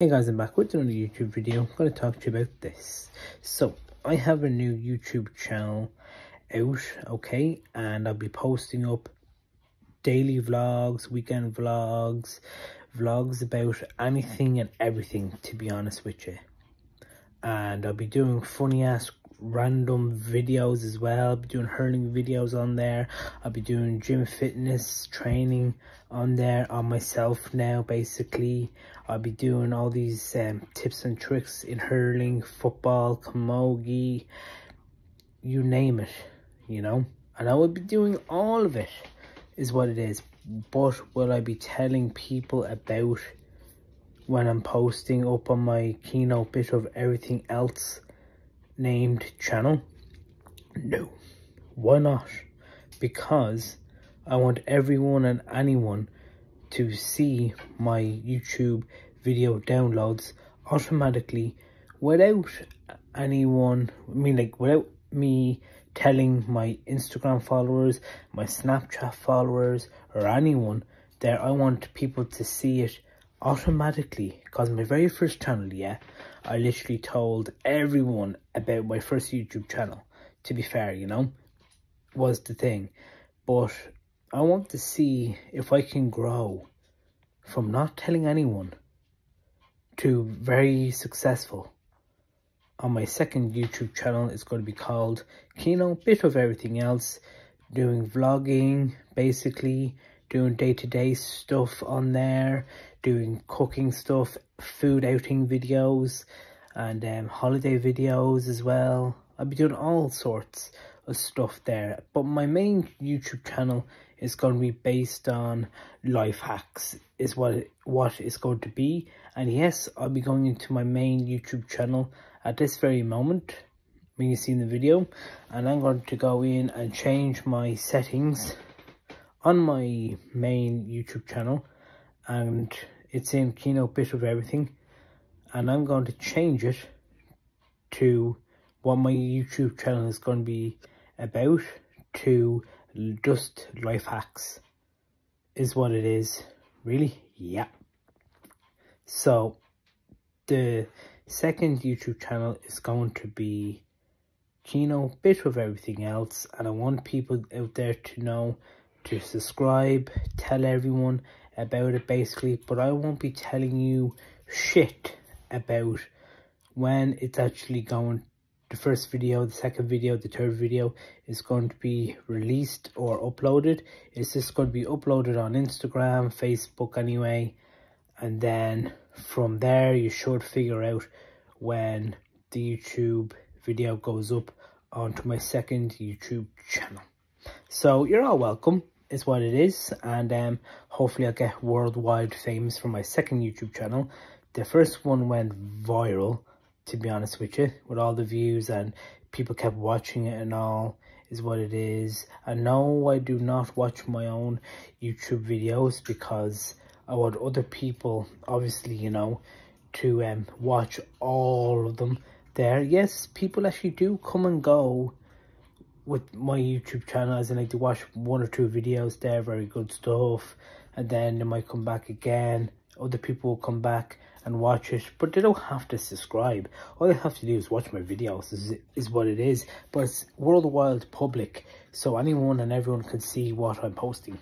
Hey guys, I'm back with another YouTube video. I'm going to talk to you about this. So, I have a new YouTube channel out, okay? And I'll be posting up daily vlogs, weekend vlogs, vlogs about anything and everything, to be honest with you. And I'll be doing funny ass random videos as well. I'll be doing hurling videos on there. I'll be doing gym fitness training on there on myself now basically. I'll be doing all these um, tips and tricks in hurling, football, camogie, you name it, you know. And I will be doing all of it is what it is. But will I be telling people about when I'm posting up on my Ciano bit of everything else named channel? No. Why not? Because I want everyone and anyone to see my YouTube video downloads automatically without anyone, I mean like without me telling my Instagram followers, my Snapchat followers or anyone that I want people to see it automatically because my very first channel, yeah, I literally told everyone about my first YouTube channel, to be fair, you know, was the thing. But I want to see if I can grow from not telling anyone to very successful. On my second YouTube channel, it's going to be called Ciano, bit of everything else, doing vlogging, basically, doing day-to-day -day stuff on there, doing cooking stuff, food outing videos, and um, holiday videos as well. I'll be doing all sorts of stuff there. But my main YouTube channel is going to be based on life hacks is what it, what it's going to be. And yes, I'll be going into my main YouTube channel at this very moment when you see the video. And I'm going to go in and change my settings on my main YouTube channel and it's in Ciano Bit of Everything and I'm going to change it to what my YouTube channel is going to be about to just life hacks is what it is really? Yeah. So the second YouTube channel is going to be Ciano, bit of everything else and I want people out there to know to subscribe, tell everyone about it basically, but I won't be telling you shit about when it's actually going the first video, the second video, the third video is going to be released or uploaded. It's just going to be uploaded on Instagram, Facebook anyway. And then from there, you should figure out when the YouTube video goes up onto my second YouTube channel. So you're all welcome is what it is and um hopefully I'll get worldwide famous for my second YouTube channel. The first one went viral to be honest with you with all the views and people kept watching it and all is what it is. I know I do not watch my own YouTube videos because I want other people obviously you know to um watch all of them there. Yes, people actually do come and go with my YouTube channel as I like to watch one or two videos there, very good stuff. And then they might come back again. Other people will come back and watch it, but they don't have to subscribe. All they have to do is watch my videos is, is what it is. But it's worldwide public, so anyone and everyone can see what I'm posting.